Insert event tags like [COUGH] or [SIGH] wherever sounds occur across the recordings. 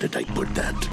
Did I put that?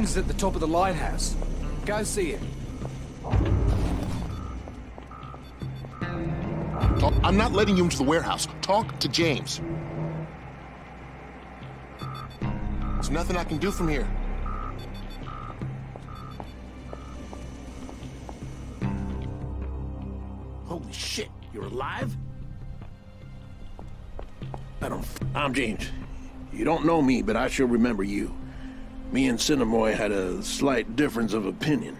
James is at the top of the lighthouse. Go see him. I'm not letting you into the warehouse. Talk to James. There's nothing I can do from here. Holy shit, you're alive? I don't. I'm James. You don't know me, but I sure remember you. Me and Sinamoi had a slight difference of opinion.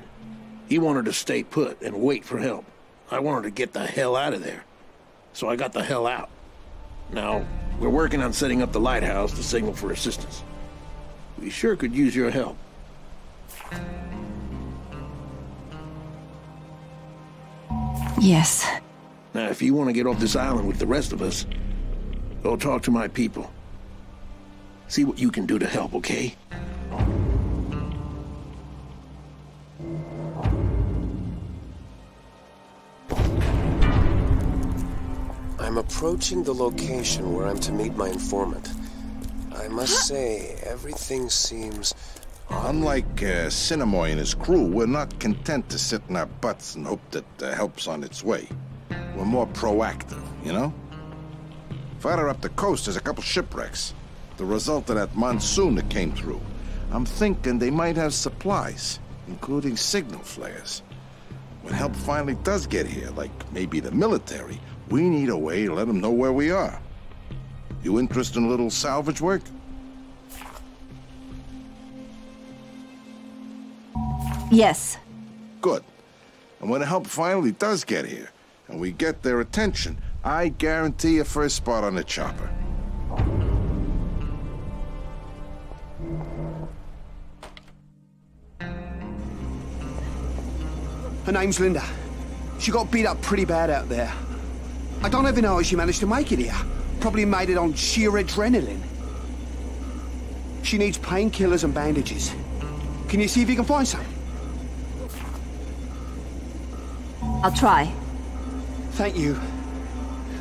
He wanted to stay put and wait for help. I wanted to get the hell out of there. So I got the hell out. Now, we're working on setting up the lighthouse to signal for assistance. We sure could use your help. Yes. Now, if you want to get off this island with the rest of us, go talk to my people. See what you can do to help, okay? I'm approaching the location where I'm to meet my informant. I must say, everything seems... Unlike uh, Sinamoi and his crew, we're not content to sit in our butts and hope that uh, help's on its way. We're more proactive, you know? Farther up the coast, there's a couple shipwrecks. The result of that monsoon that came through. I'm thinking they might have supplies, including signal flares. When help finally does get here, like maybe the military, we need a way to let them know where we are. You interested in a little salvage work? Yes. Good. And when the help finally does get here, and we get their attention, I guarantee a first spot on the chopper. Her name's Linda. She got beat up pretty bad out there. I don't even know how she managed to make it here. Probably made it on sheer adrenaline. She needs painkillers and bandages. Can you see if you can find some? I'll try. Thank you.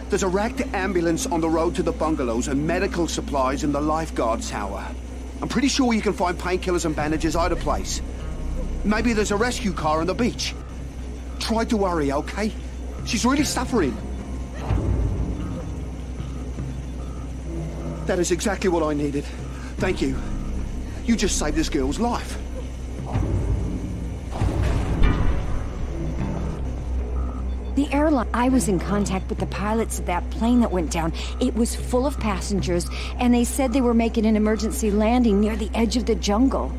There's a wrecked ambulance on the road to the bungalows and medical supplies in the lifeguard tower. I'm pretty sure you can find painkillers and bandages either place. Maybe there's a rescue car on the beach. Try to worry, okay? She's really suffering. That is exactly what I needed. Thank you. You just saved this girl's life. The airline. I was in contact with the pilots of that plane that went down. It was full of passengers, and they said they were making an emergency landing near the edge of the jungle.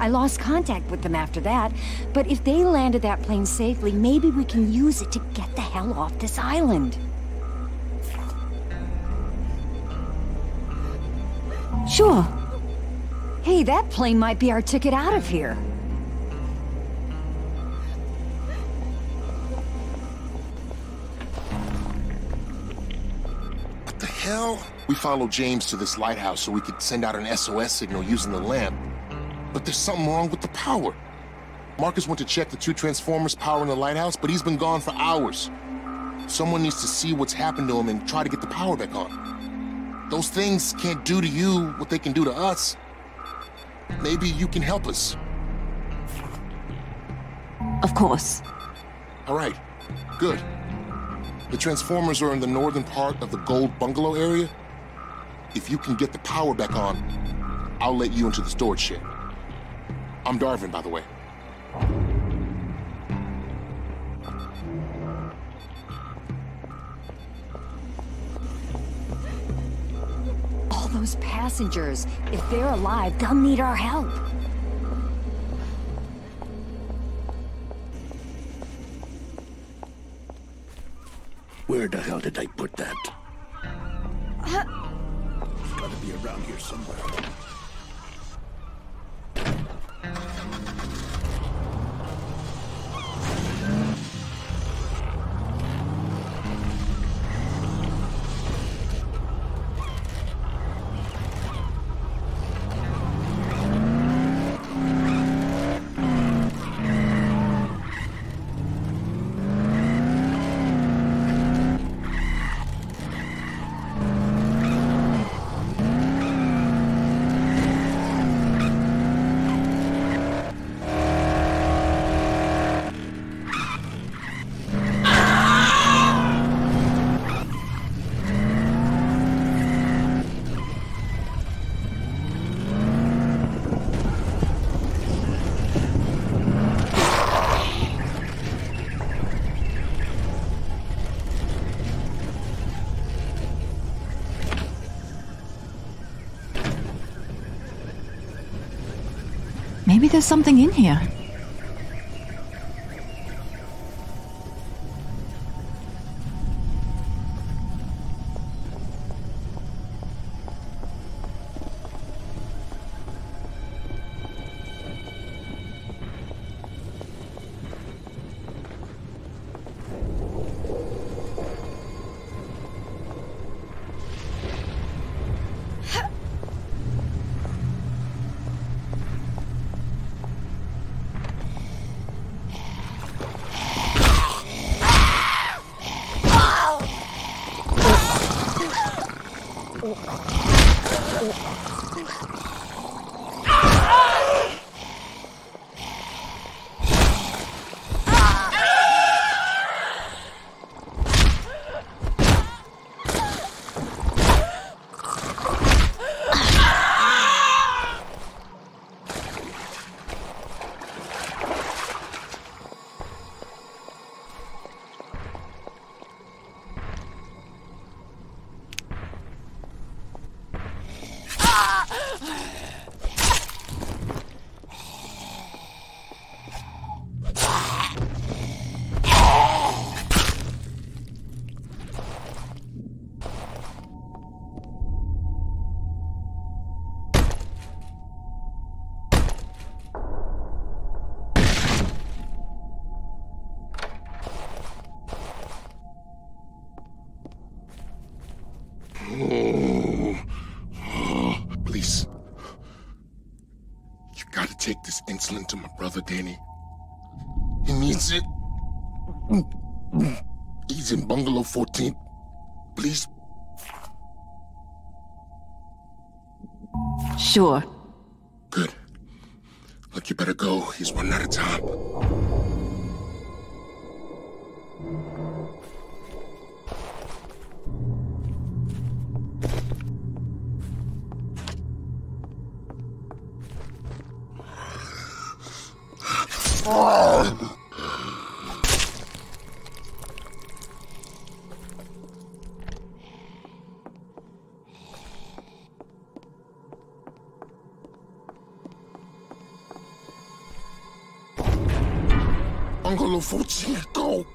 I lost contact with them after that, but if they landed that plane safely, maybe we can use it to get the hell off this island. Sure. Hey, that plane might be our ticket out of here. What the hell? We followed James to this lighthouse so we could send out an SOS signal using the lamp. But there's something wrong with the power. Marcus went to check the two transformers powering the lighthouse, but he's been gone for hours. Someone needs to see what's happened to him and try to get the power back on. Those things can't do to you what they can do to us. Maybe you can help us. Of course. All right, good. The Transformers are in the northern part of the Gold Bungalow area. If you can get the power back on, I'll let you into the storage shed. I'm Darwin, by the way. Passengers, if they're alive, they'll need our help. Where the hell did I put that? Uh, it's gotta be around here somewhere. There's something in here. Brother, Danny. He needs it. He's in bungalow 14. Please. Sure. Good. Look, you better go. He's running out of time. Bungalow 14, go.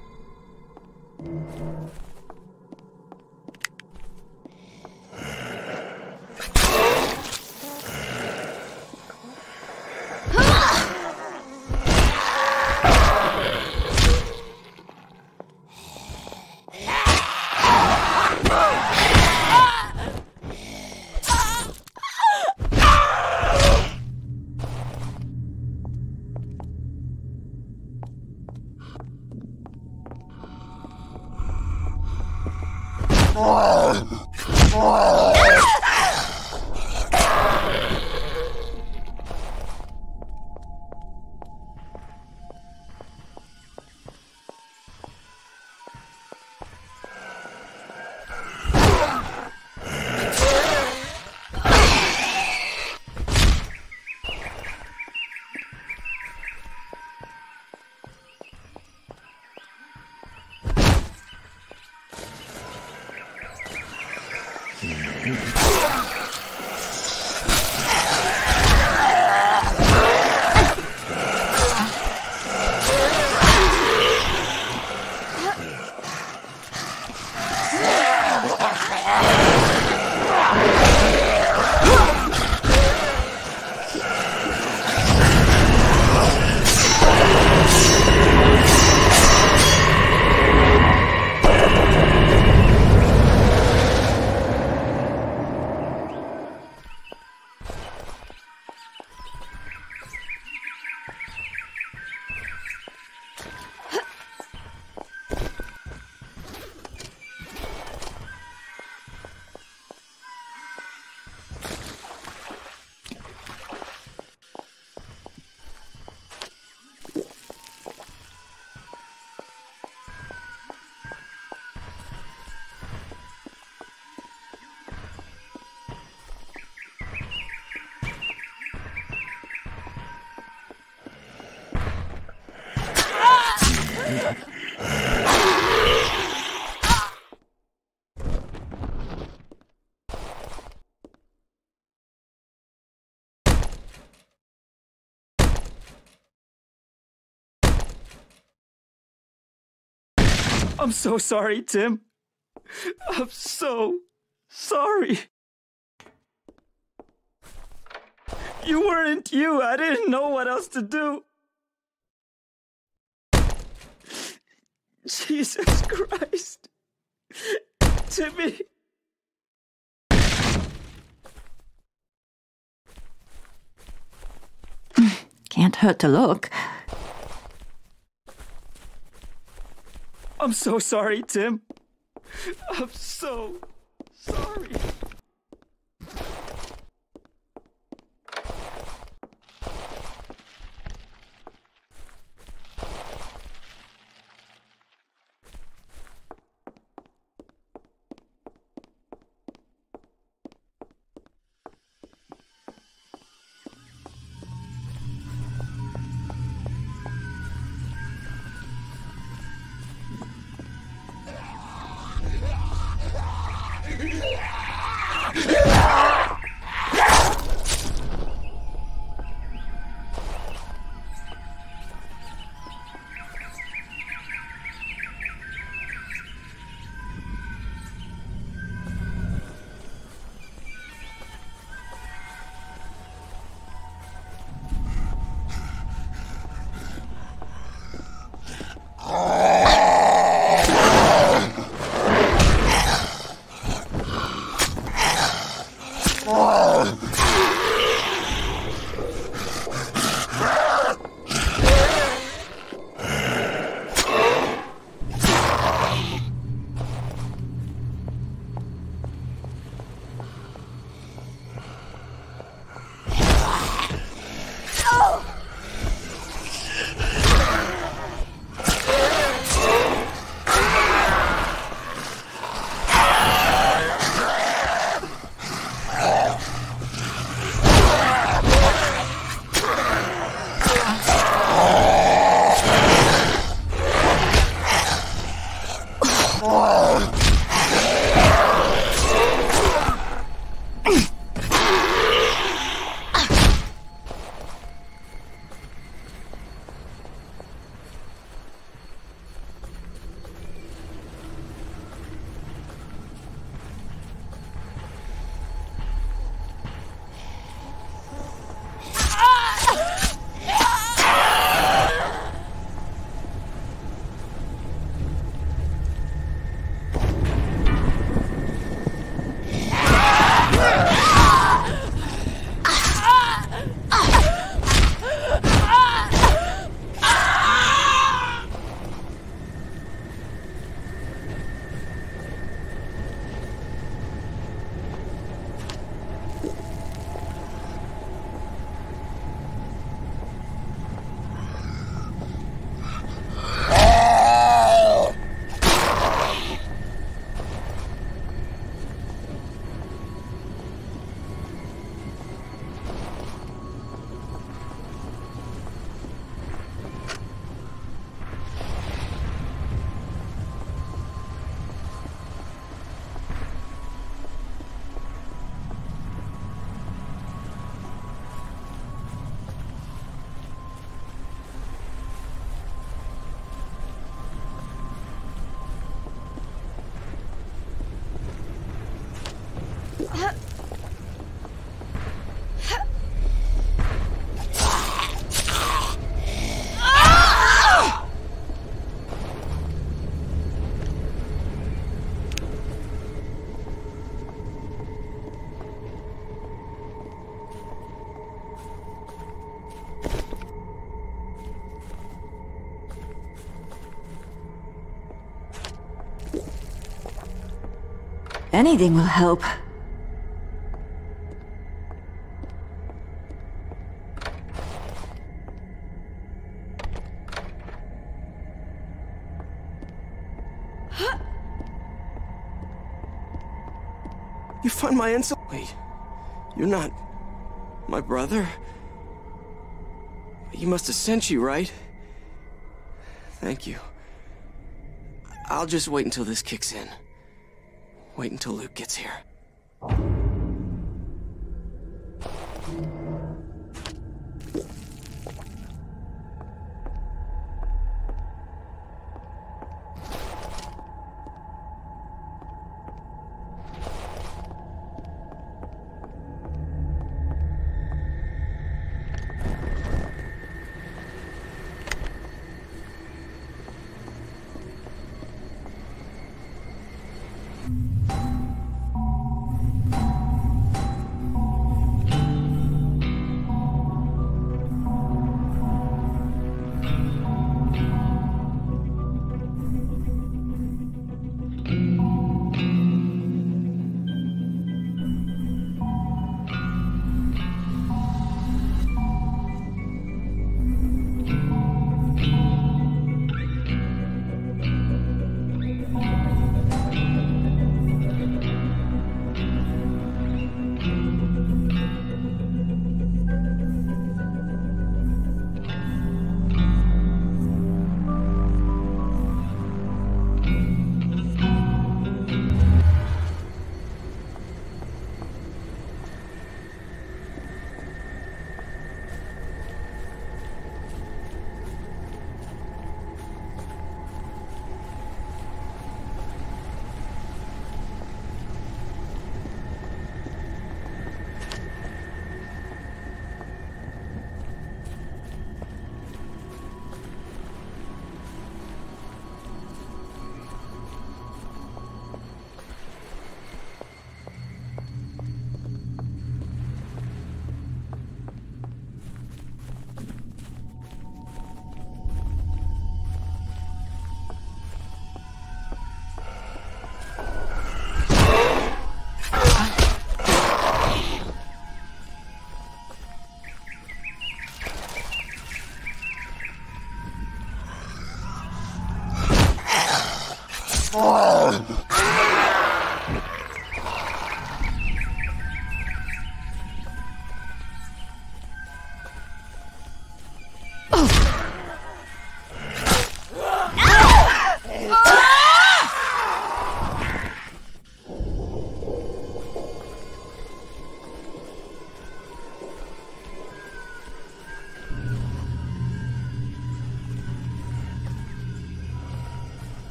I'm so sorry, Tim. I'm so sorry. You weren't you. I didn't know what else to do. Jesus Christ. Timmy. Can't hurt to look. I'm so sorry, Tim. I'm so sorry. Anything will help. You find my insulin? Wait, you're not my brother? He must have sent you, right? Thank you. I'll just wait until this kicks in. Wait until Luke gets here.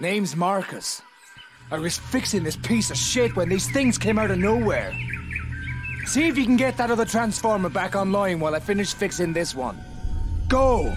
Name's Marcus. I was fixing this piece of shit when these things came out of nowhere. See if you can get that other transformer back online while I finish fixing this one. Go!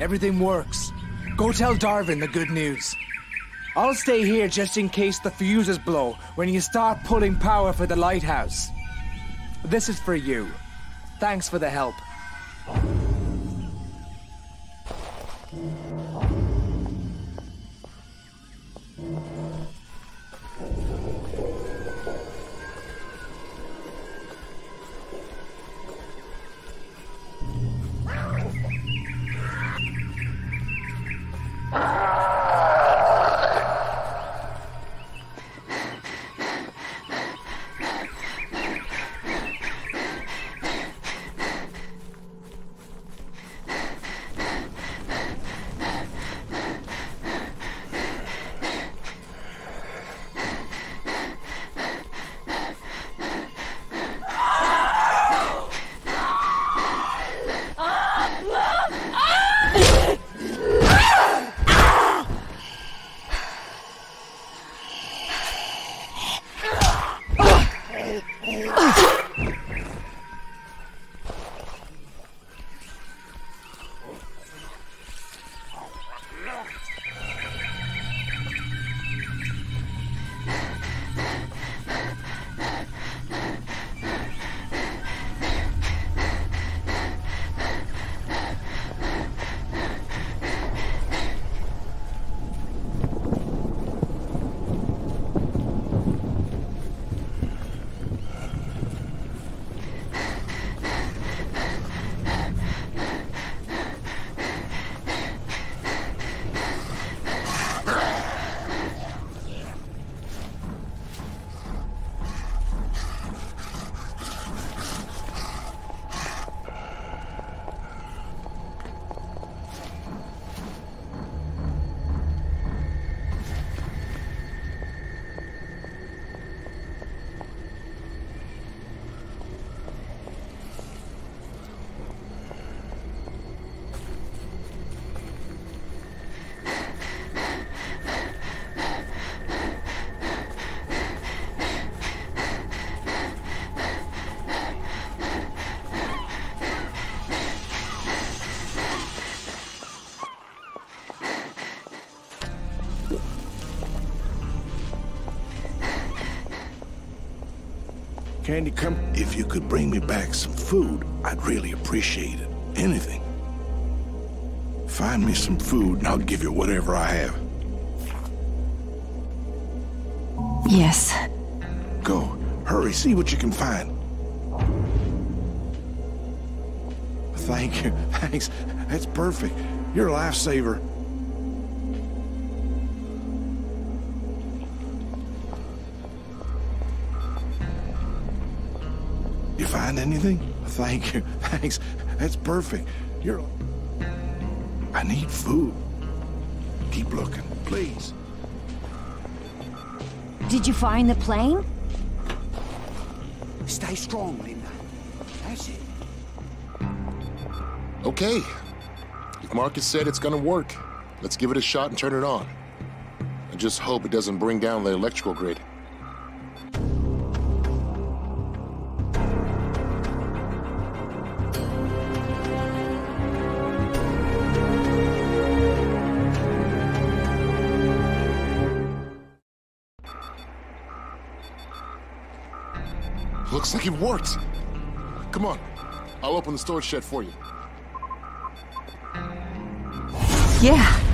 Everything works. Go tell Darwin the good news. I'll stay here just in case the fuses blow when you start pulling power for the lighthouse. This is for you. Thanks for the help. Candy, come. If you could bring me back some food, I'd really appreciate it. Anything. Find me some food and I'll give you whatever I have. Yes. Go. Hurry, see what you can find. Thank you. [LAUGHS] Thanks. That's perfect. You're a lifesaver. Thank you. [LAUGHS] Thanks. That's perfect. You're... I need food. Keep looking, please. Did you find the plane? Stay strong, Linda. That's it. Okay. If Marcus said it's gonna work, let's give it a shot and turn it on. I just hope it doesn't bring down the electrical grid. Come on. I'll open the storage shed for you. Yeah.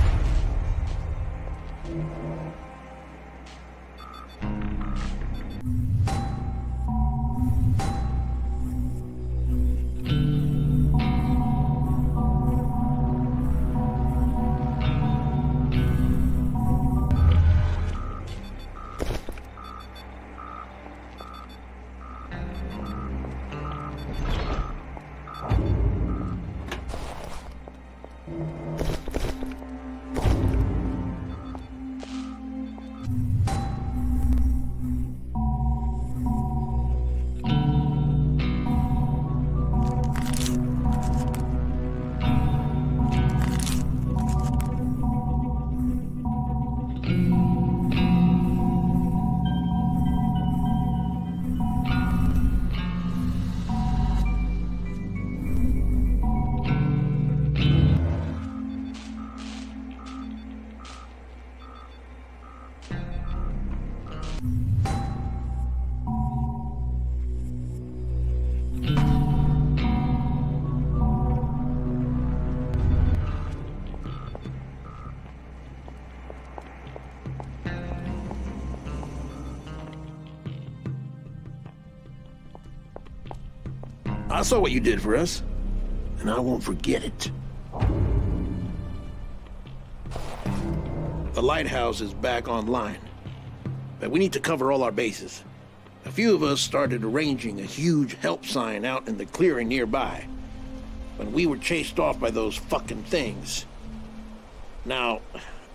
Saw what you did for us, and I won't forget it. The lighthouse is back online, but we need to cover all our bases. A few of us started arranging a huge help sign out in the clearing nearby when we were chased off by those fucking things. Now,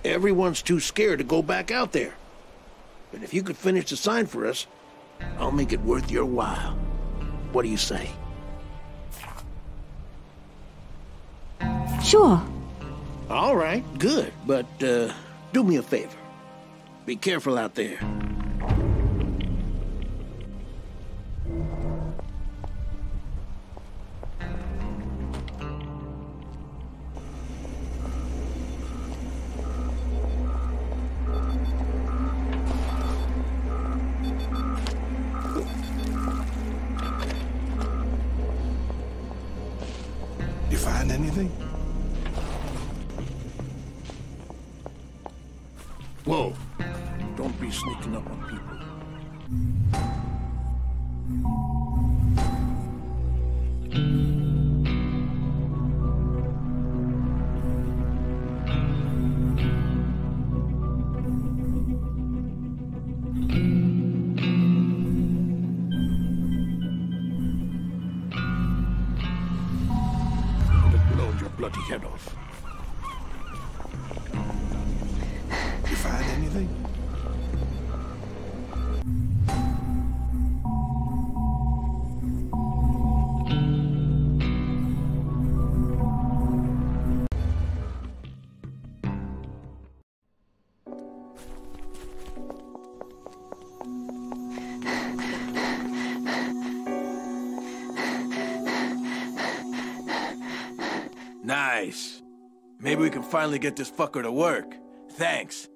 everyone's too scared to go back out there. But if you could finish the sign for us, I'll make it worth your while. What do you say? Sure. All right, good. But, uh, do me a favor. Be careful out there. Finally get this fucker to work. Thanks.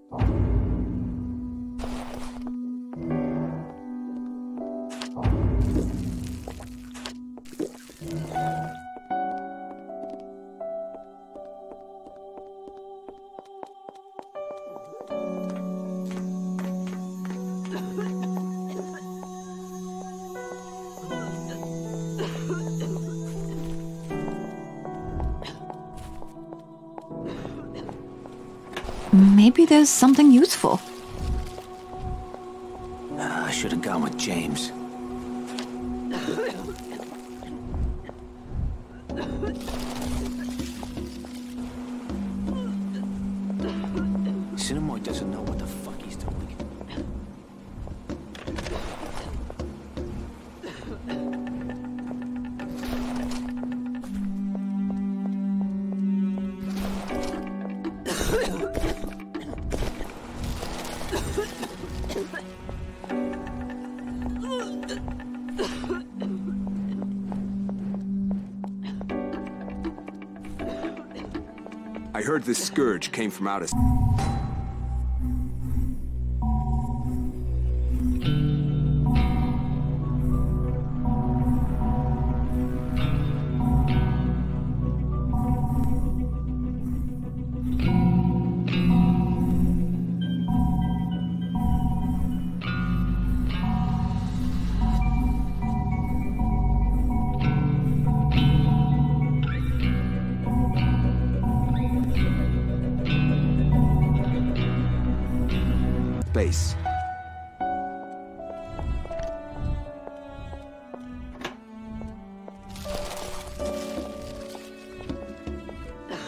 Maybe there's something useful. This scourge came from out of...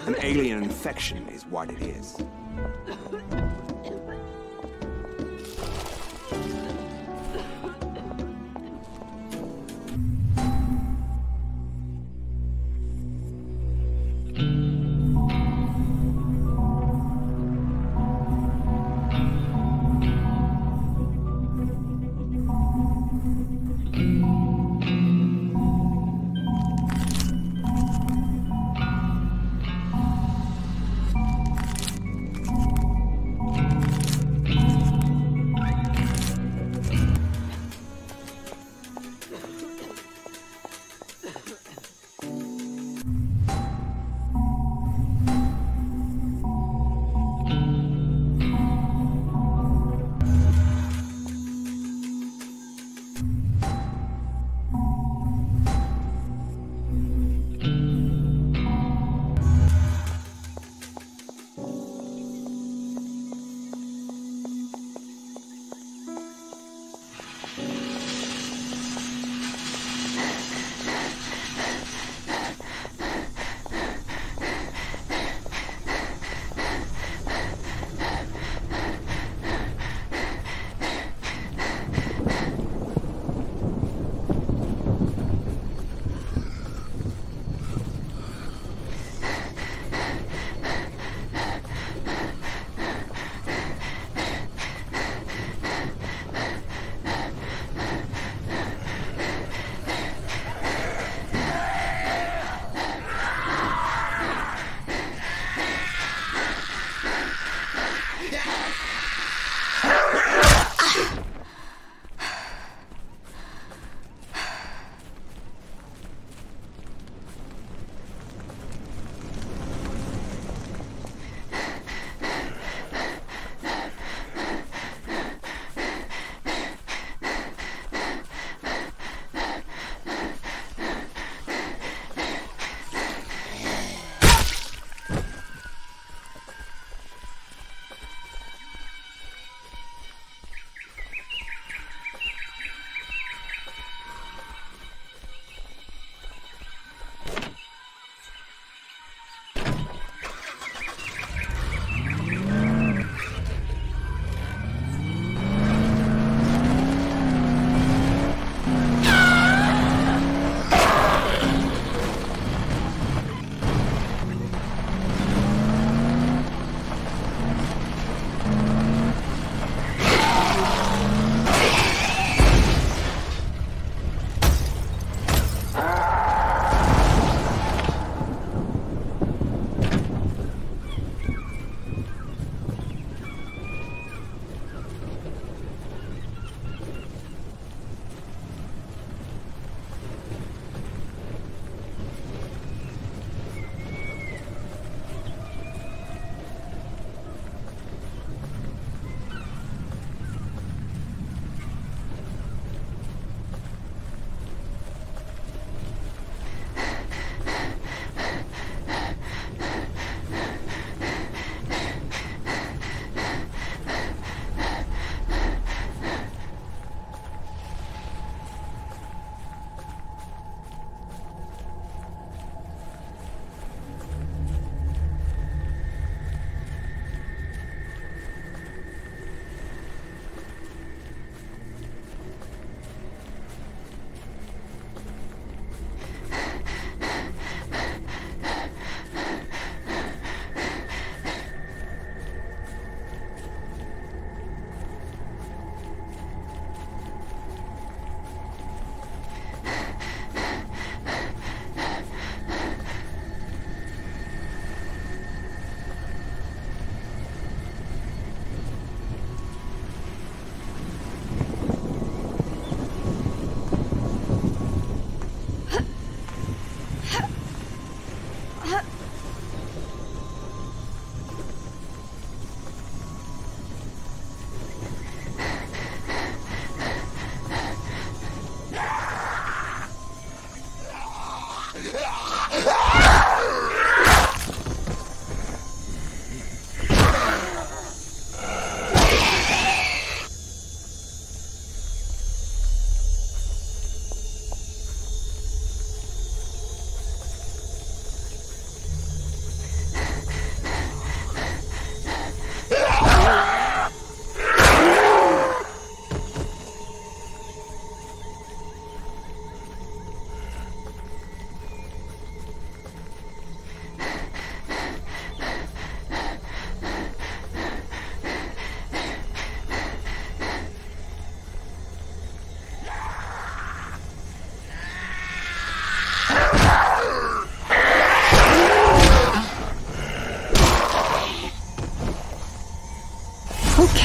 An alien infection is what it is.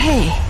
okay.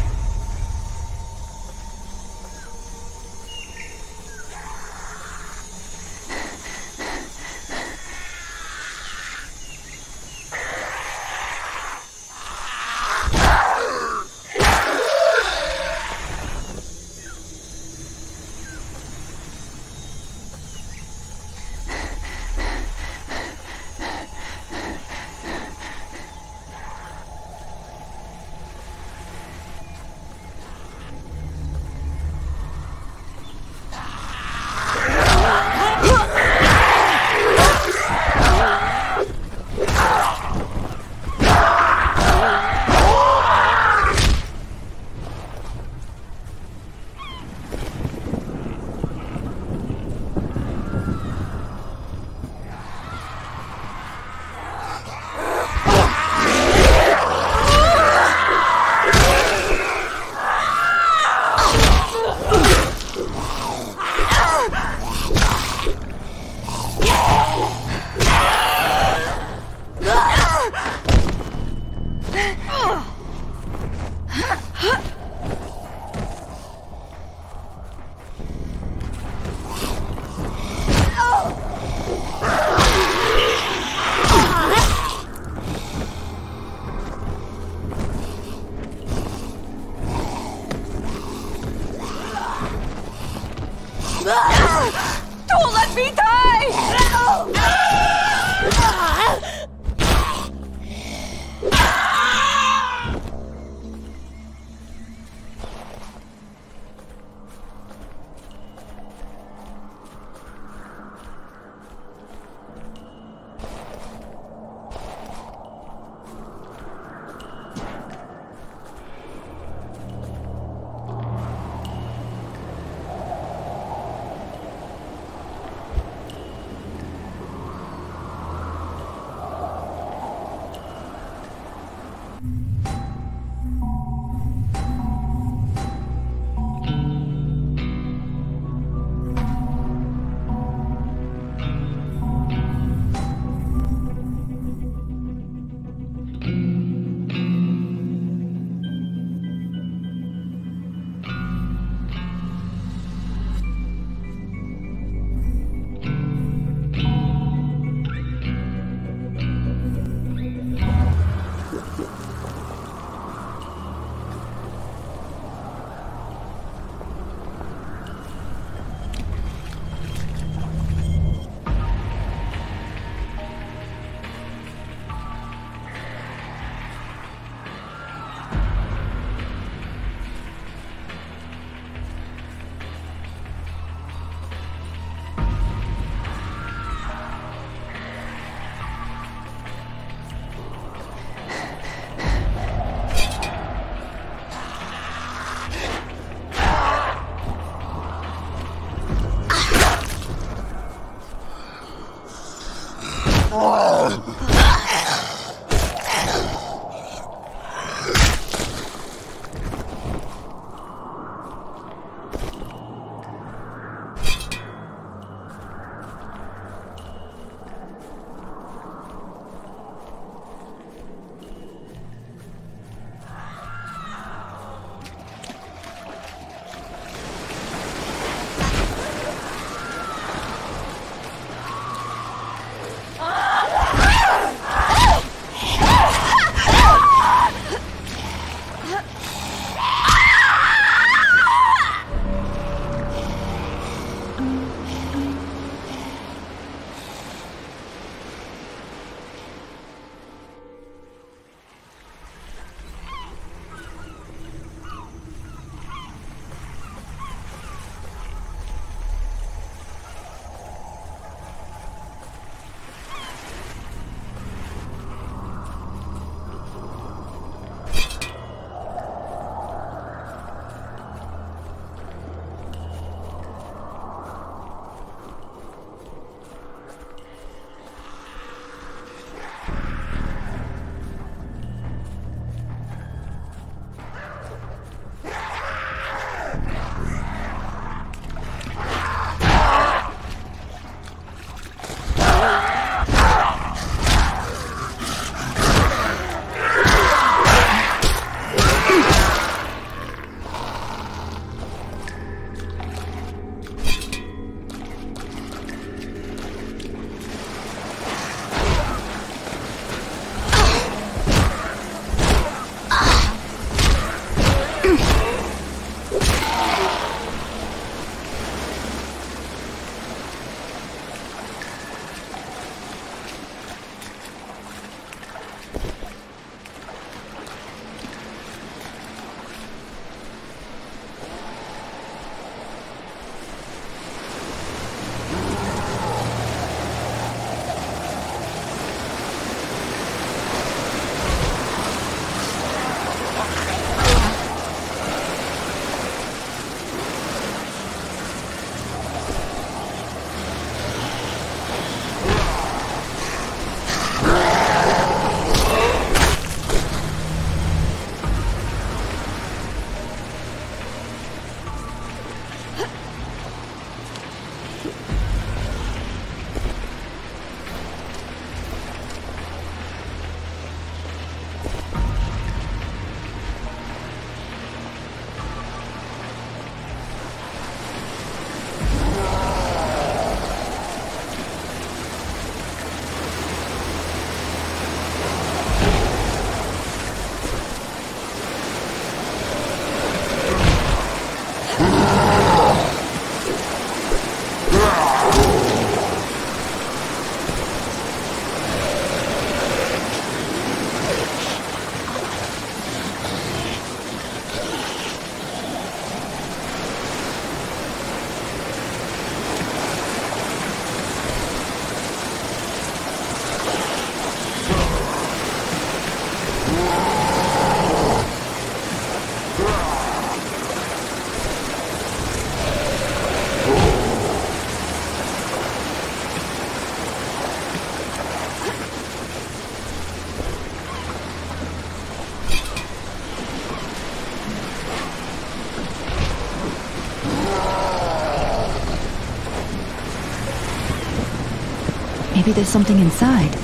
Maybe there's something inside.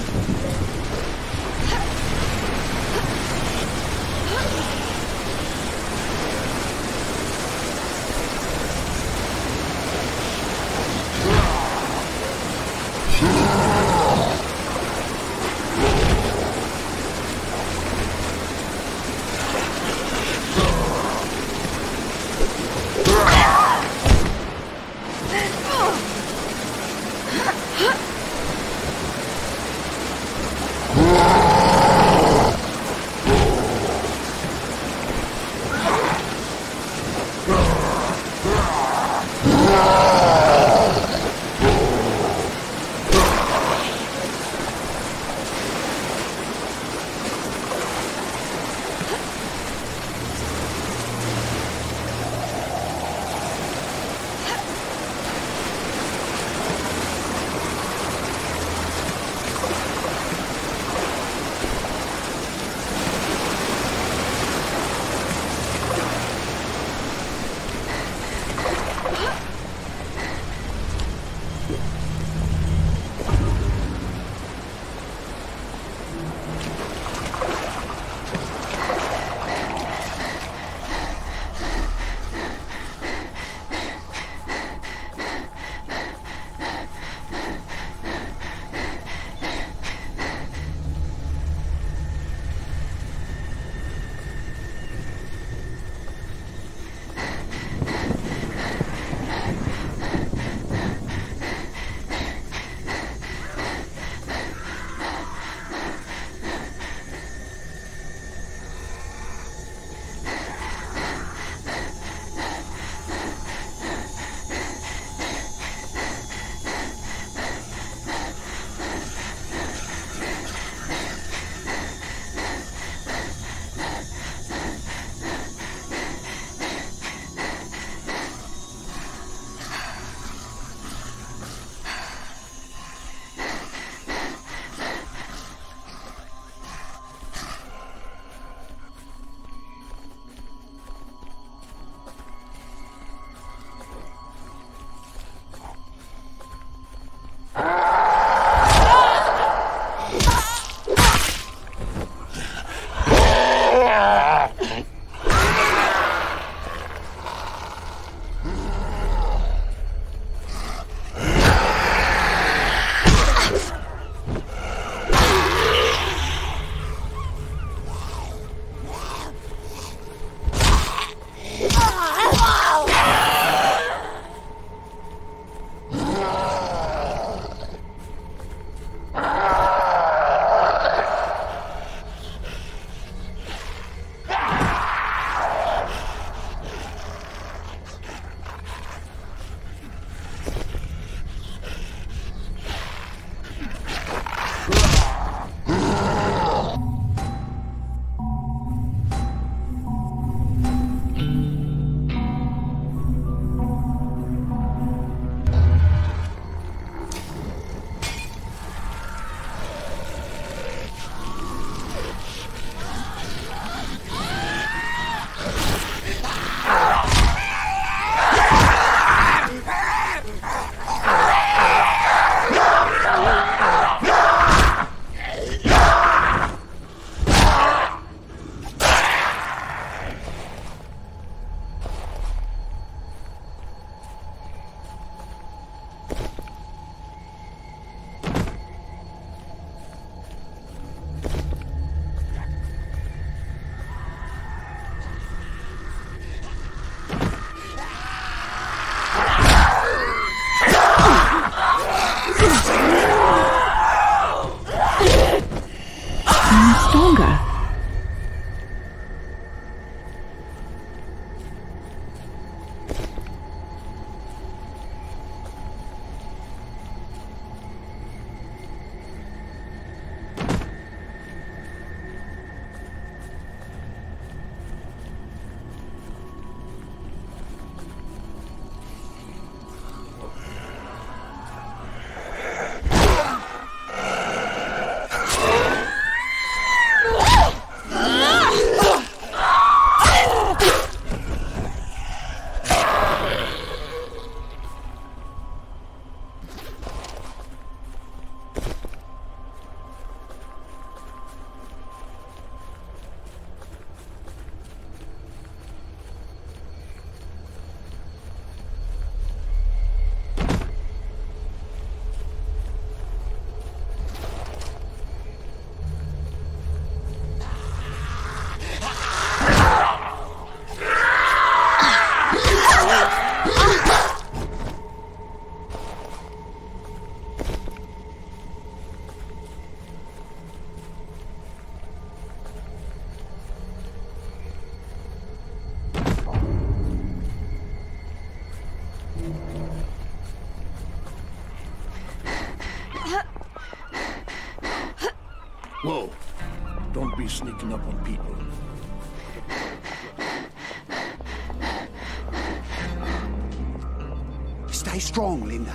Strong, Linda.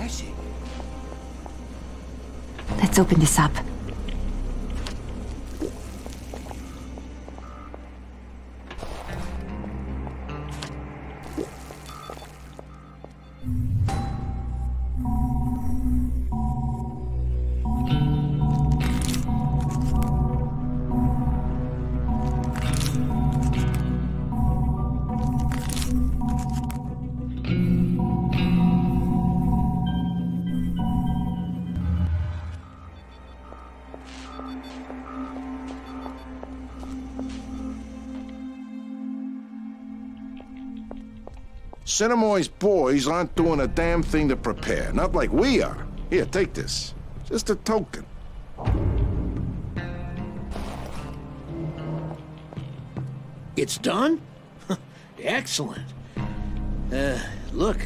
It. Let's open this up. Sinamoi's boys aren't doing a damn thing to prepare. Not like we are. Here, take this. Just a token. It's done? [LAUGHS] Excellent. Uh, look,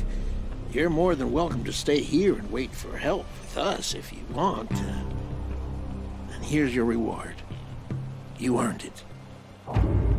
you're more than welcome to stay here and wait for help with us if you want. Uh, and here's your reward. You earned it.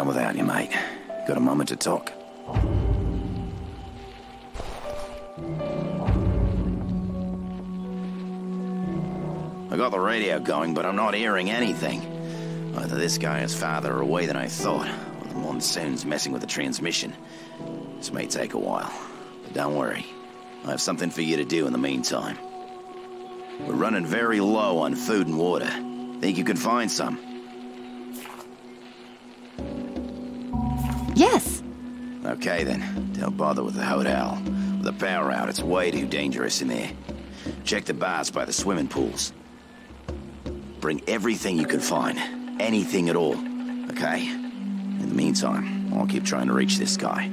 Done without you, mate. Got a moment to talk? I got the radio going, but I'm not hearing anything. Either this guy is farther away than I thought, or the monsoon's messing with the transmission. This may take a while, but don't worry. I have something for you to do in the meantime. We're running very low on food and water. Think you could find some? Yes. Okay then, don't bother with the hotel. With the power out, it's way too dangerous in there. Check the bars by the swimming pools. Bring everything you can find. Anything at all. Okay? In the meantime, I'll keep trying to reach this guy.